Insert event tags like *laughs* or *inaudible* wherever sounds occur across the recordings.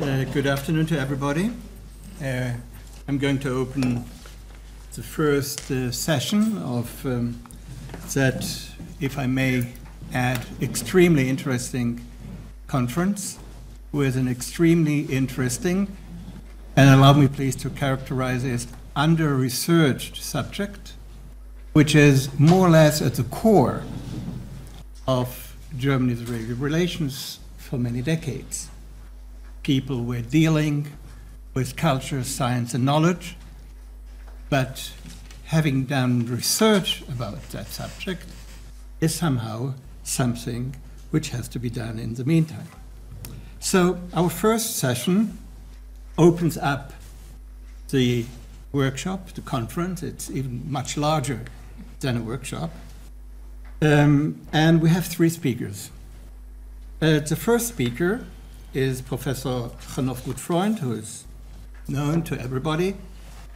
Uh, good afternoon to everybody. Uh, I'm going to open the first uh, session of um, that, if I may add, extremely interesting conference with an extremely interesting, and allow me please to characterize it as under-researched subject, which is more or less at the core of German-Israeli relations for many decades. People were dealing with culture, science, and knowledge, but having done research about that subject is somehow something which has to be done in the meantime. So, our first session opens up the workshop, the conference. It's even much larger than a workshop. Um, and we have three speakers. Uh, the first speaker is Professor Hanoch Gutfreund, who is known to everybody,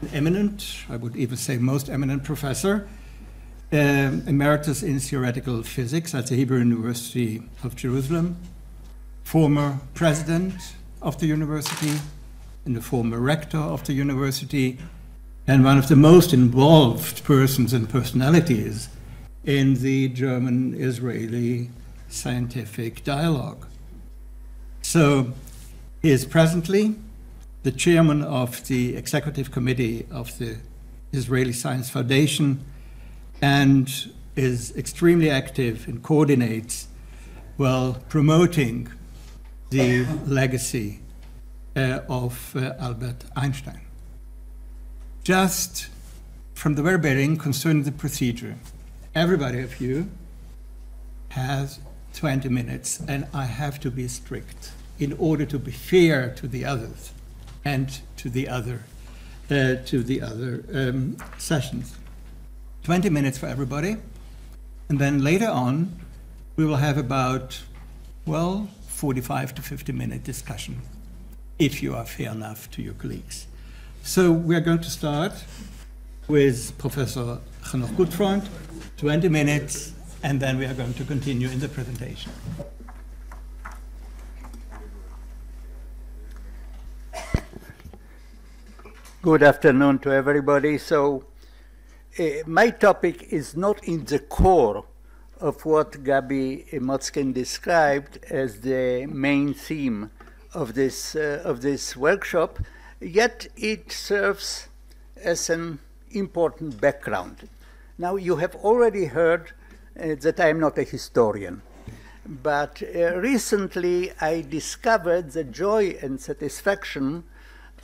an eminent, I would even say most eminent professor, um, emeritus in theoretical physics at the Hebrew University of Jerusalem, former president of the university, and the former rector of the university, and one of the most involved persons and personalities in the German Israeli scientific dialogue. So he is presently the chairman of the executive committee of the Israeli Science Foundation and is extremely active and coordinates well promoting the legacy uh, of uh, Albert Einstein. Just from the very beginning concerning the procedure, everybody of you has 20 minutes and I have to be strict in order to be fair to the others and to the other uh, to the other um, sessions. 20 minutes for everybody. And then later on, we will have about, well, 45 to 50 minute discussion, if you are fair enough to your colleagues. So we are going to start with Professor Hanoch Gutfreund, 20 minutes, and then we are going to continue in the presentation. Good afternoon to everybody. So, uh, my topic is not in the core of what Gabi Motzkin described as the main theme of this, uh, of this workshop, yet it serves as an important background. Now, you have already heard that I am not a historian. But uh, recently I discovered the joy and satisfaction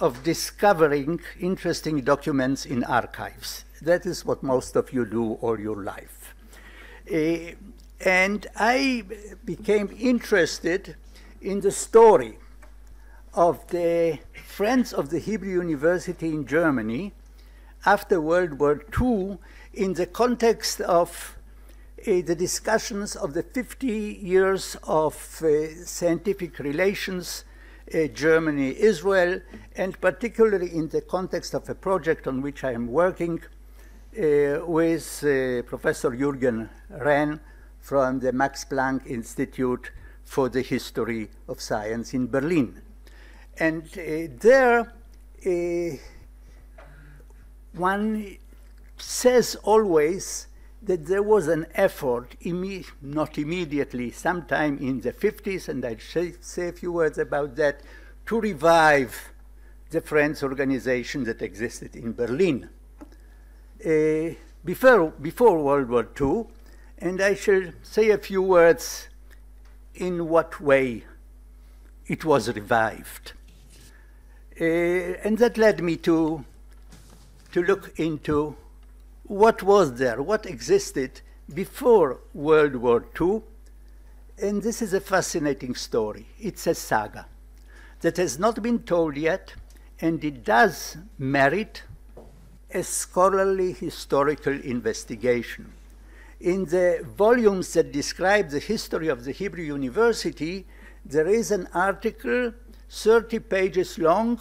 of discovering interesting documents in archives. That is what most of you do all your life. Uh, and I became interested in the story of the Friends of the Hebrew University in Germany after World War II in the context of uh, the discussions of the 50 years of uh, scientific relations uh, Germany Israel, and particularly in the context of a project on which I am working uh, with uh, Professor Jürgen Renn from the Max Planck Institute for the History of Science in Berlin. And uh, there, uh, one says always that there was an effort, imme not immediately, sometime in the 50s, and I'll say, say, a few words about that, to revive the Friends organization that existed in Berlin uh, before, before World War II, and I shall say a few words in what way it was revived. Uh, and that led me to, to look into what was there, what existed before World War II. And this is a fascinating story. It's a saga that has not been told yet, and it does merit a scholarly historical investigation. In the volumes that describe the history of the Hebrew University, there is an article 30 pages long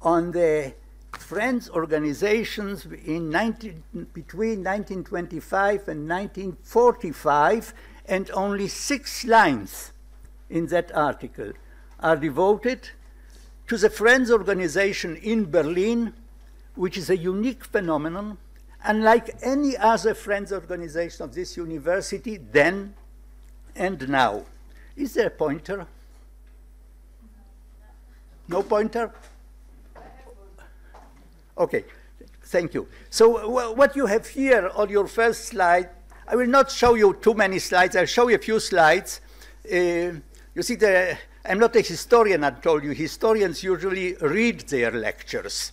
on the friends organizations in 19, between 1925 and 1945, and only six lines in that article are devoted to the Friends organization in Berlin, which is a unique phenomenon, unlike any other Friends organization of this university then and now. Is there a pointer? No pointer? Okay, thank you. So what you have here on your first slide, I will not show you too many slides. I'll show you a few slides. Uh, you see, the, I'm not a historian, I told you. Historians usually read their lectures.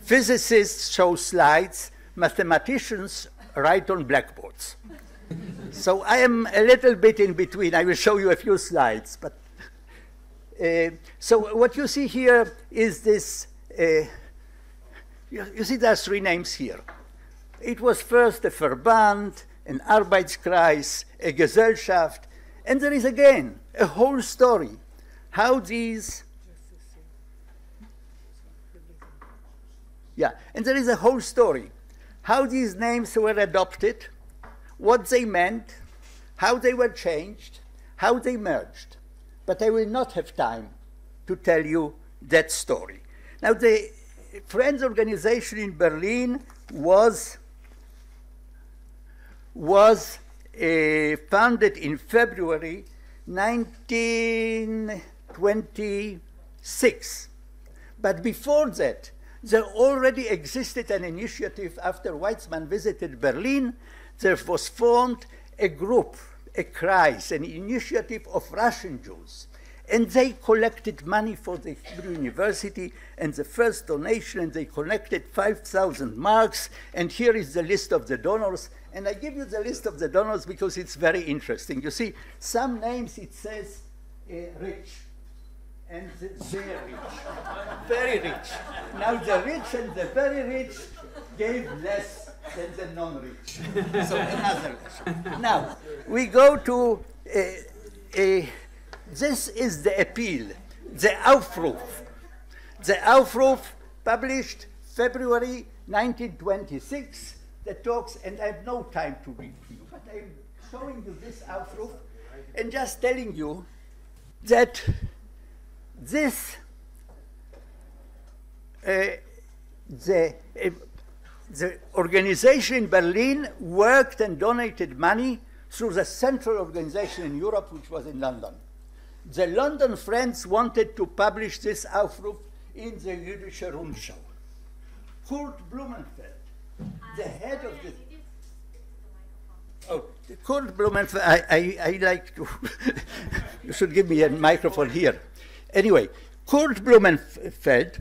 Physicists show slides. Mathematicians write on blackboards. *laughs* so I am a little bit in between. I will show you a few slides. But uh, so what you see here is this. Uh, you, you, see, there are three names here. It was first a Verband, an Arbeitskreis, a Gesellschaft, and there is again a whole story how these. Yeah, and there is a whole story how these names were adopted, what they meant, how they were changed, how they merged. But I will not have time to tell you that story. Now, the Friends organization in Berlin was, was uh, founded in February 1926. But before that, there already existed an initiative after Weizmann visited Berlin. There was formed a group, a Kreis, an initiative of Russian Jews. And they collected money for the Hebrew University and the first donation, and they collected 5,000 marks. And here is the list of the donors. And I give you the list of the donors because it's very interesting. You see, some names it says uh, rich, and the very rich, very rich. Now the rich and the very rich gave less than the non-rich. so another. Now we go to a, a, this is the appeal, the Aufruf. The Aufruf published February 1926 that talks, and I have no time to read to you, but I'm showing you this Aufruf and just telling you that this uh, the, uh, the organization in Berlin worked and donated money through the central organization in Europe, which was in London. The London Friends wanted to publish this Aufruf in the Jüdische Rundschau. Kurt Blumenfeld, the head of the Oh, Kurt Blumenfeld, I, I, I like to, *laughs* you should give me a microphone here. Anyway, Kurt Blumenfeld,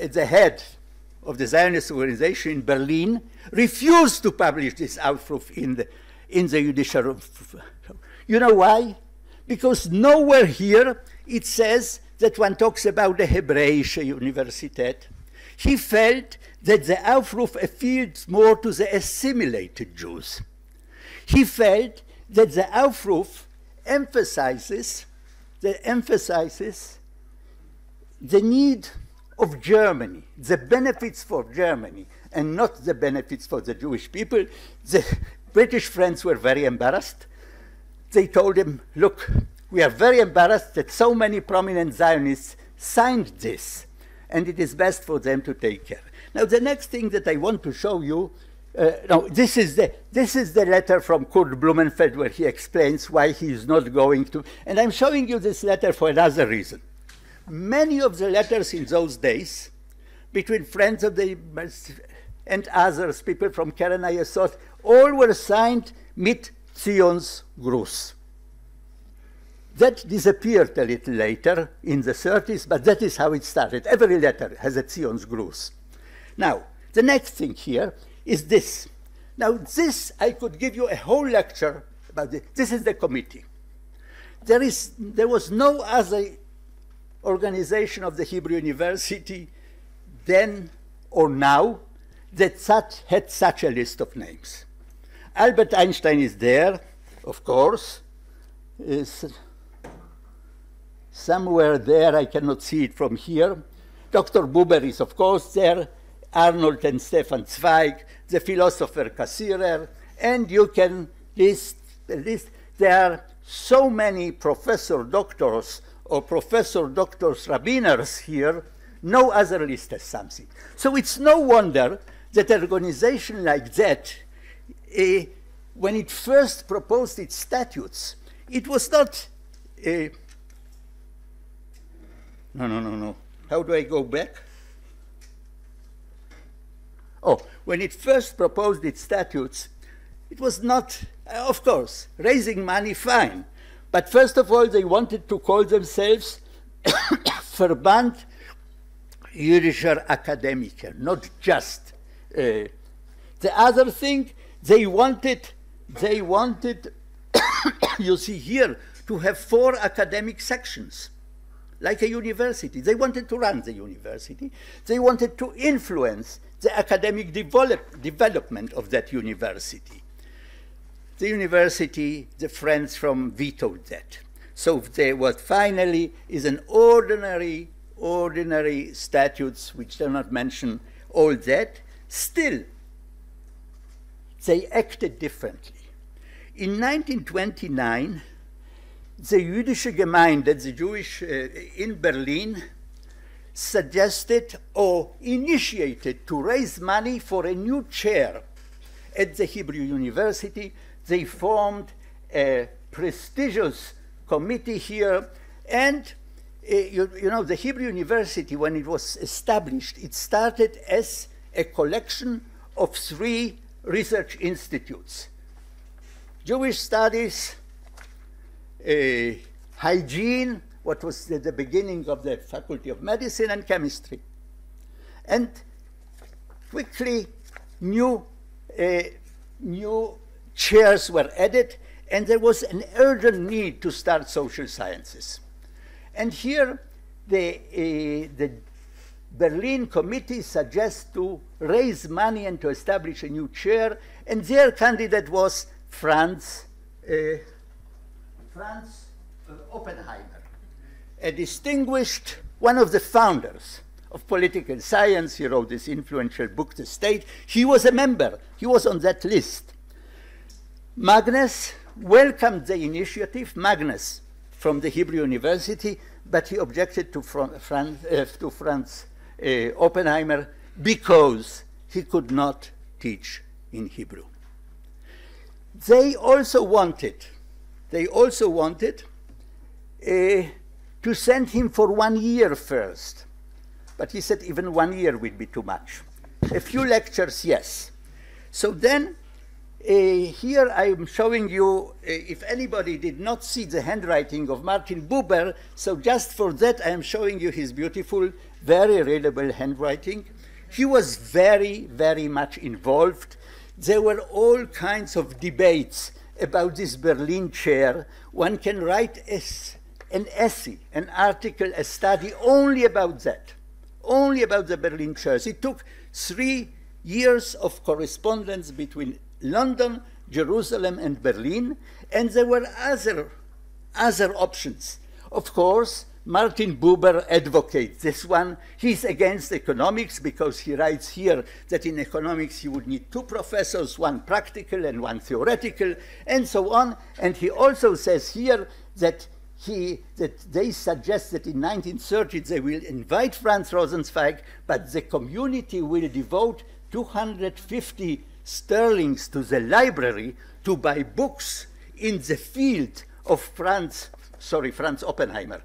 uh, the head of the Zionist organization in Berlin, refused to publish this Aufruf in the, in the Jüdische. You know why? Because nowhere here it says that one talks about the Hebräische Universität. He felt that the Aufruf appealed more to the assimilated Jews. He felt that the Aufruf emphasizes that emphasizes the need of Germany, the benefits for Germany, and not the benefits for the Jewish people. The British friends were very embarrassed. They told him, look, we are very embarrassed that so many prominent Zionists signed this, and it is best for them to take care. Now, the next thing that I want to show you uh, no, this is the this is the letter from Kurt Blumenfeld where he explains why he is not going to. And I'm showing you this letter for another reason. Many of the letters in those days, between friends of the and others, people from Keren Hayesod, all were signed mit Zion's Gruß. That disappeared a little later in the 30s, but that is how it started. Every letter has a Zion's Gruß. Now, the next thing here is this. Now, this, I could give you a whole lecture about this. This is the committee. There, is, there was no other organization of the Hebrew University then or now that such, had such a list of names. Albert Einstein is there, of course, is somewhere there, I cannot see it from here. Dr. Buber is, of course, there. Arnold and Stefan Zweig, the philosopher Cassirer, and you can list, list there are so many professor doctors or Professor doctors Rabiners here, no other list has something. So it's no wonder that an organization like that, uh, when it first proposed its statutes, it was not. Uh, no, no, no, no. How do I go back? Oh, when it first proposed its statutes, it was not, uh, of course, raising money, fine. But first of all, they wanted to call themselves *coughs* Verband Jüdischer Akademiker, not just. Uh, the other thing, they wanted, they wanted, *coughs* you see here, to have four academic sections like a university. They wanted to run the university. They wanted to influence the academic develop, development of that university. The university, the friends from vetoed that. So there was finally is an ordinary, ordinary statutes which do not mention all that. Still, they acted differently. In 1929, the Jüdische Gemeinde, the Jewish uh, in Berlin, suggested or initiated to raise money for a new chair at the Hebrew University. They formed a prestigious committee here, and uh, you, you know, the Hebrew University, when it was established, it started as a collection of three research institutes Jewish studies, uh, hygiene, what was the, the, beginning of the Faculty of Medicine and Chemistry. And quickly, new, uh, new chairs were added, and there was an urgent need to start social sciences. And here, the, uh, the Berlin committee suggests to raise money and to establish a new chair, and their candidate was Franz uh, Franz uh, Oppenheimer, a distinguished, one of the founders of political science. He wrote this influential book, The State. He was a member, he was on that list. Magnes welcomed the initiative, Magnes from the Hebrew University, but he objected to, Franz, uh, to Franz Oppenheimer because he could not teach in Hebrew. They also wanted they also wanted uh, to send him for one year first. But he said even one year would be too much. A few lectures, yes. So then, uh, here I am showing you, uh, if anybody did not see the handwriting of Martin Buber, so just for that I am showing you his beautiful, very readable handwriting. He was very, very much involved. There were all kinds of debates about this Berlin chair, one can write an essay, an article, a study only about that, only about the Berlin chairs. It took three years of correspondence between London, Jerusalem, and Berlin, and there were other, other options. Of course, Martin Buber advocates this one. He's against economics because he writes here that in economics you would need two professors, one practical and one theoretical, and so on. And he also says here that he, that they suggest that in 1930 they will invite Franz Rosenzweig, but the community will devote 250 sterlings to the library to buy books in the field of Franz, sorry, Franz Oppenheimer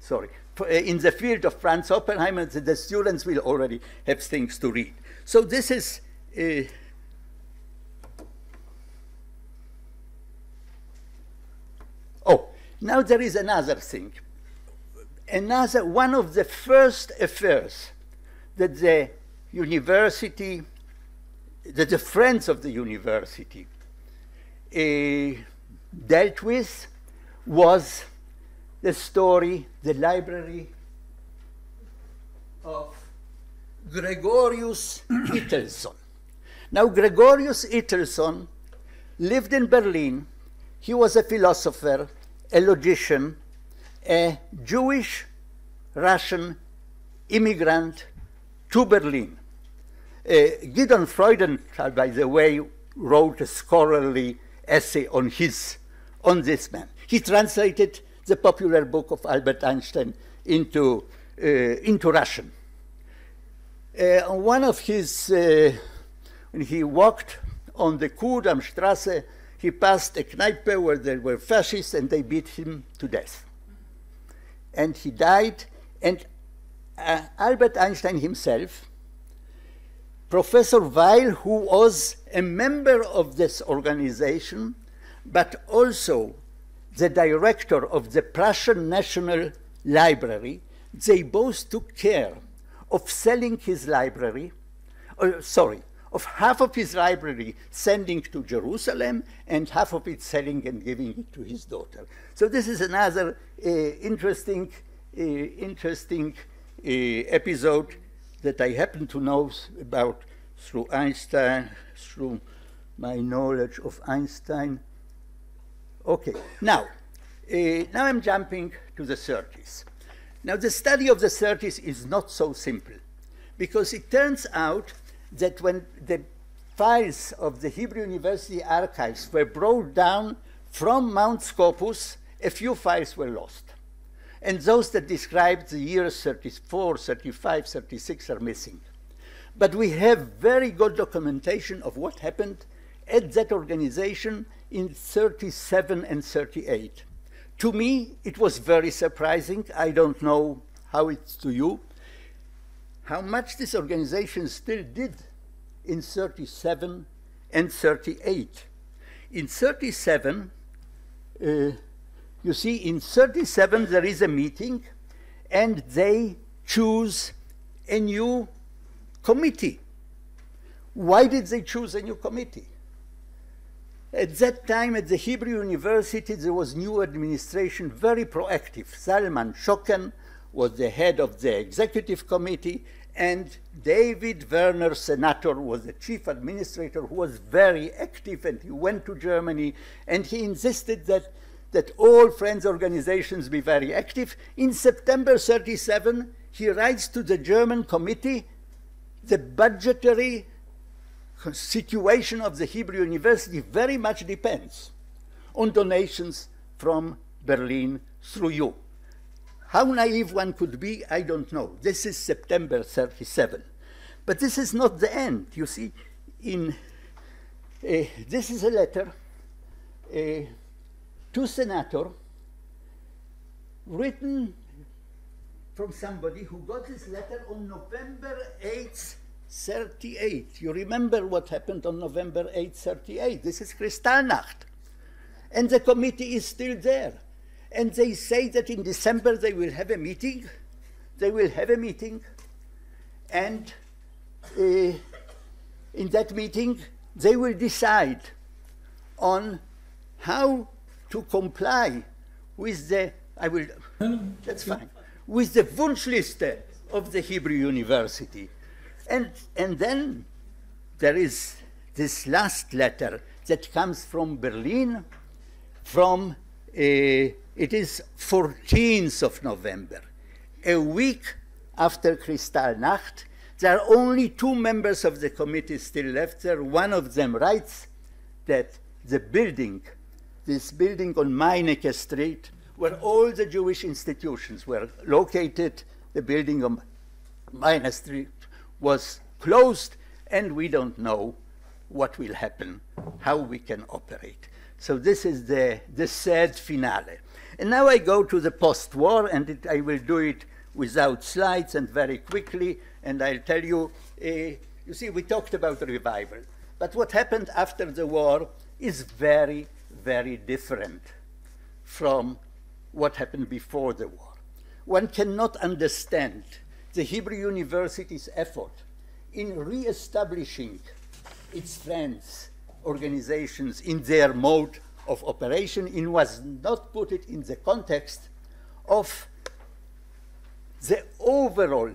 sorry, uh, in the field of Franz Oppenheimer, the students will already have things to read. So this is uh, Oh, now there is another thing. Another one of the first affairs that the university, that the friends of the university uh, dealt with was the story, the library of Gregorius *clears throat* Itelson. Now, Gregorius Itelson lived in Berlin. He was a philosopher, a logician, a Jewish Russian immigrant to Berlin. Uh, Gideon Freudenthal, by the way, wrote a scholarly essay on his on this man. He translated the popular book of Albert Einstein into, uh, into Russian. Uh, on one of his, uh, when he walked on the Kudamstrasse, he passed a Kneipe where there were fascists and they beat him to death. And he died, and uh, Albert Einstein himself, Professor Weil, who was a member of this organization, but also the director of the Prussian National Library, they both took care of selling his library, or, sorry, of half of his library sending to Jerusalem and half of it selling and giving it to his daughter. So this is another uh, interesting, uh, interesting uh, episode that I happen to know about through Einstein, through my knowledge of Einstein. Okay, now, uh, now I'm jumping to the 30s. Now, the study of the 30s is not so simple because it turns out that when the files of the Hebrew University archives were brought down from Mount Scopus, a few files were lost. And those that describe the years 34, 35, 36 are missing. But we have very good documentation of what happened at that organization in 37 and 38. To me, it was very surprising. I don't know how it's to you. How much this organization still did in 37 and 38. In 37, uh, you see, in 37 there is a meeting and they choose a new committee. Why did they choose a new committee? At that time at the Hebrew University, there was new administration, very proactive. Salman Schocken was the head of the executive committee, and David Werner, senator, was the chief administrator who was very active, and he went to Germany, and he insisted that, that all friends organizations be very active. In September 37, he writes to the German committee, the budgetary situation of the Hebrew University very much depends on donations from Berlin through you. How naive one could be, I don't know. This is September 37. But this is not the end. You see, in uh, this is a letter uh, to senator written from somebody who got this letter on November 8th, 38. You remember what happened on November 8, 38. This is Kristallnacht. And the committee is still there. And they say that in December they will have a meeting. They will have a meeting. And uh, in that meeting, they will decide on how to comply with the, I will, that's fine, with the Wunschliste of the Hebrew University. And, and then there is this last letter that comes from Berlin, from, uh, it is 14th of November, a week after Kristallnacht. There are only two members of the committee still left there. One of them writes that the building, this building on Meineke Street, where all the Jewish institutions were located, the building on Meineke Street was closed, and we don't know what will happen, how we can operate. So this is the, the sad finale. And now I go to the post-war, and it, I will do it without slides and very quickly, and I'll tell you, uh, you see, we talked about revival, but what happened after the war is very, very different from what happened before the war. One cannot understand the Hebrew University's effort in re-establishing its friends organizations in their mode of operation in was not put it in the context of the overall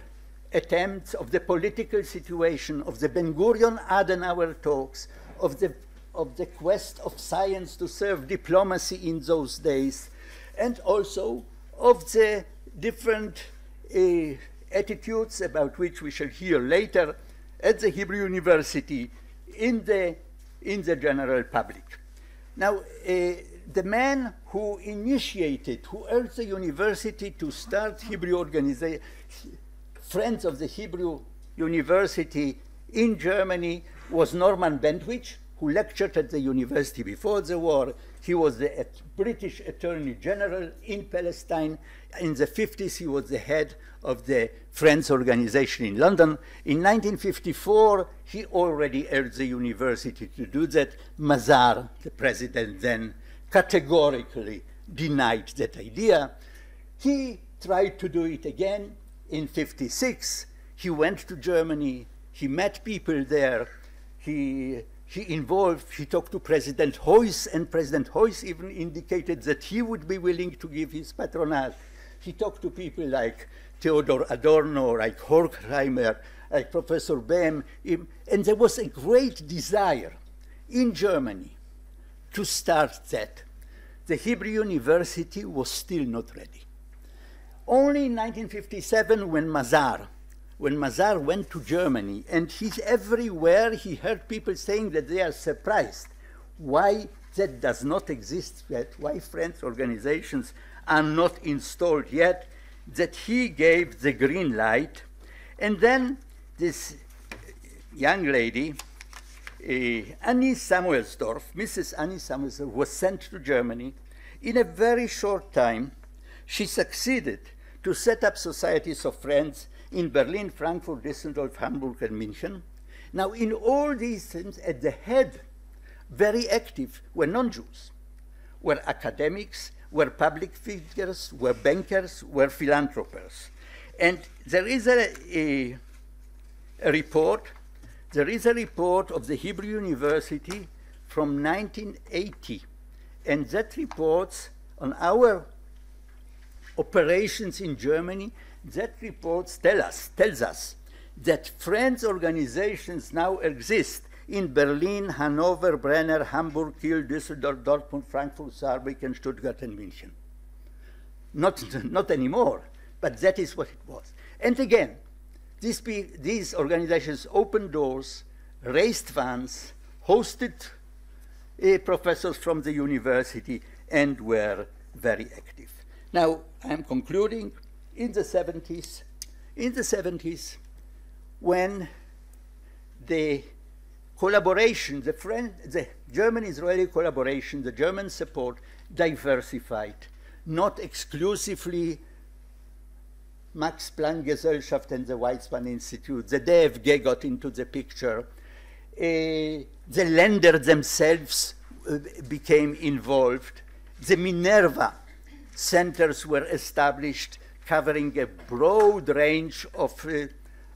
attempts of the political situation of the Ben Gurion Adenauer talks of the of the quest of science to serve diplomacy in those days and also of the different uh, attitudes about which we shall hear later at the Hebrew University in the, in the general public. Now, uh, the man who initiated, who urged the university to start Hebrew organization, Friends of the Hebrew University in Germany was Norman Bentwich, who lectured at the university before the war. He was the British Attorney General in Palestine. In the 50s, he was the head of the Friends organization in London. In 1954, he already urged the university to do that. Mazar, the president then, categorically denied that idea. He tried to do it again in 56. He went to Germany. He met people there. He he involved, he talked to President Heuss, and President Heuss even indicated that he would be willing to give his patronage. He talked to people like Theodor Adorno, like Horkheimer, like Professor Böhm, and there was a great desire in Germany to start that. The Hebrew University was still not ready. Only in 1957, when Mazar, when Mazar went to Germany, and he's everywhere, he heard people saying that they are surprised why that does not exist yet, why Friends organizations are not installed yet, that he gave the green light. And then this young lady, uh, Annie Samuelsdorf, Mrs. Annie Samuelsdorf, was sent to Germany. In a very short time, she succeeded to set up societies of friends in Berlin, Frankfurt, Düsseldorf, Hamburg, and München. Now, in all these things, at the head, very active, were non Jews, were academics, were public figures, were bankers, were philanthropists. And there is a, a, a report, there is a report of the Hebrew University from 1980, and that reports on our operations in Germany that report tell us, tells us that friends organizations now exist in Berlin, Hanover, Bremen, Hamburg, Kiel, Düsseldorf, Dortmund, Frankfurt, Saarbrücken, Stuttgart, and München. Not, *laughs* not anymore, but that is what it was. And again, these, these organizations opened doors, raised funds, hosted uh, professors from the university, and were very active. Now, I'm concluding in the 70s, in the 70s, when the collaboration, the, friend, the German-Israeli collaboration, the German support diversified, not exclusively Max Planck Gesellschaft and the Weizmann Institute, the DFG got into the picture, uh, the Länder themselves uh, became involved, the Minerva centers were established covering a broad range of, uh,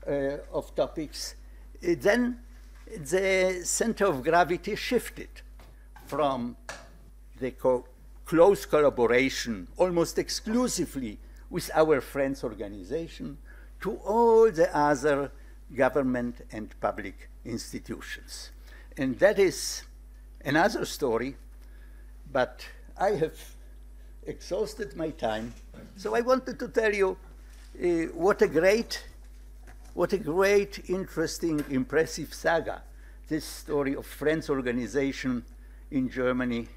uh, of topics, uh, then the center of gravity shifted from the co close collaboration almost exclusively with our friends organization to all the other government and public institutions. And that is another story, but I have exhausted my time. So I wanted to tell you uh, what a great, what a great, interesting, impressive saga this story of Friends organization in Germany,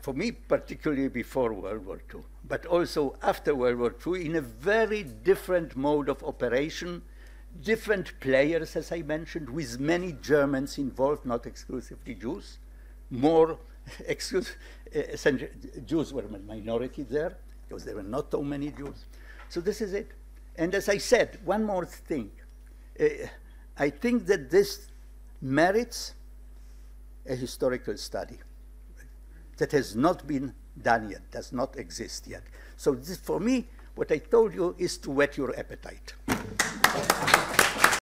for me particularly before World War II, but also after World War II in a very different mode of operation, different players, as I mentioned, with many Germans involved, not exclusively Jews, more *laughs* excuse, uh, Jews were a minority there because there were not so many Jews. So this is it. And as I said, one more thing. Uh, I think that this merits a historical study that has not been done yet, does not exist yet. So this, for me, what I told you is to whet your appetite.